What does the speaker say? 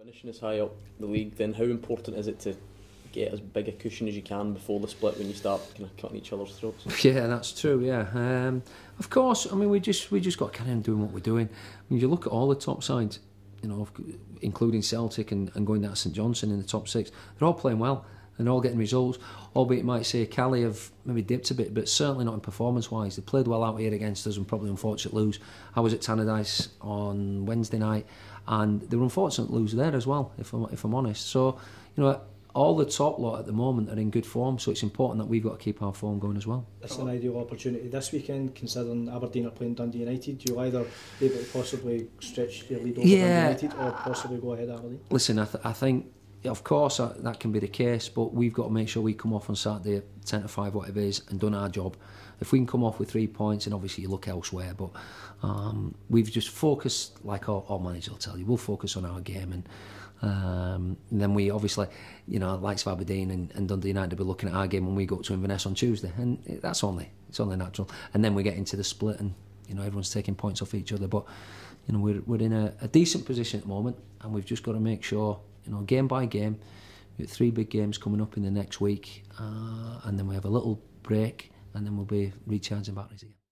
Finishing as high up the league, then how important is it to get as big a cushion as you can before the split when you start kind of cutting each other's throats? Yeah, that's true. Yeah, um, of course. I mean, we just we just got to carry on doing what we're doing. When you look at all the top sides, you know, including Celtic and, and going down to St Johnstone in the top six, they're all playing well and all getting results. Albeit, might say Caley have maybe dipped a bit, but certainly not in performance wise. They played well out here against us and probably unfortunate lose. I was at Tannadice on Wednesday night, and they were unfortunate lose there as well. If I'm if I'm honest, so you know. All the top lot at the moment are in good form, so it's important that we've got to keep our form going as well. It's an ideal opportunity this weekend, considering Aberdeen are playing Dundee United. You'll either be able to possibly stretch your lead over yeah. Dundee United or possibly go ahead Aberdeen. Listen, I, th- I think of course, uh, that can be the case, but we've got to make sure we come off on Saturday at 10 to 5, whatever it is, and done our job. If we can come off with three points, and obviously you look elsewhere, but um, we've just focused, like our, our manager will tell you, we'll focus on our game. And, um, and then we obviously, you know, likes of Aberdeen and, and Dundee United will be looking at our game when we go to Inverness on Tuesday. And that's only, it's only natural. And then we get into the split and, you know, everyone's taking points off each other. But, you know, we're, we're in a, a decent position at the moment, and we've just got to make sure you know, game by game. We've got three big games coming up in the next week, uh, and then we have a little break, and then we'll be recharging batteries again.